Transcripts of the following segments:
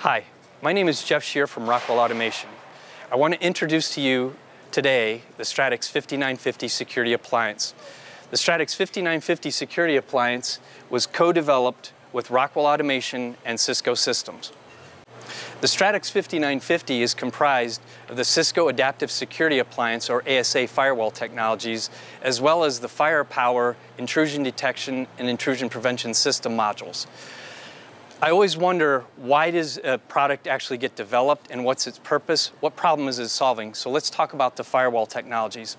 Hi, my name is Jeff Shear from Rockwell Automation. I want to introduce to you today the Stratix 5950 security appliance. The Stratix 5950 security appliance was co-developed with Rockwell Automation and Cisco Systems. The Stratix 5950 is comprised of the Cisco Adaptive Security Appliance or ASA firewall technologies, as well as the Firepower intrusion detection and intrusion prevention system modules. I always wonder why does a product actually get developed and what's its purpose? What problem is it solving? So let's talk about the firewall technologies.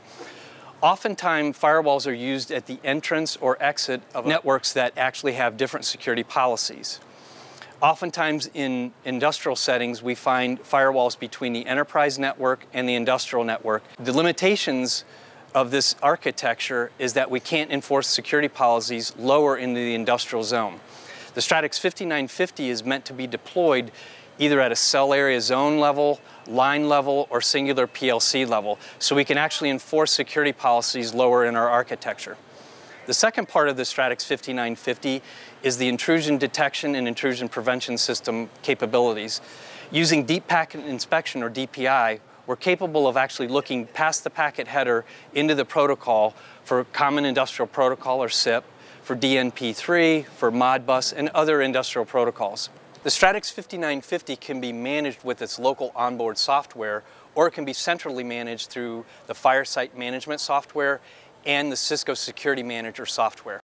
Oftentimes, firewalls are used at the entrance or exit of networks that actually have different security policies. Oftentimes in industrial settings, we find firewalls between the enterprise network and the industrial network. The limitations of this architecture is that we can't enforce security policies lower into the industrial zone. The Stratix 5950 is meant to be deployed either at a cell area zone level, line level, or singular PLC level, so we can actually enforce security policies lower in our architecture. The second part of the Stratix 5950 is the intrusion detection and intrusion prevention system capabilities. Using deep packet inspection, or DPI, we're capable of actually looking past the packet header into the protocol for Common Industrial Protocol, or CIP, for DNP3, for Modbus, and other industrial protocols. The Stratix 5950 can be managed with its local onboard software, or it can be centrally managed through the Firesight management software and the Cisco Security Manager software.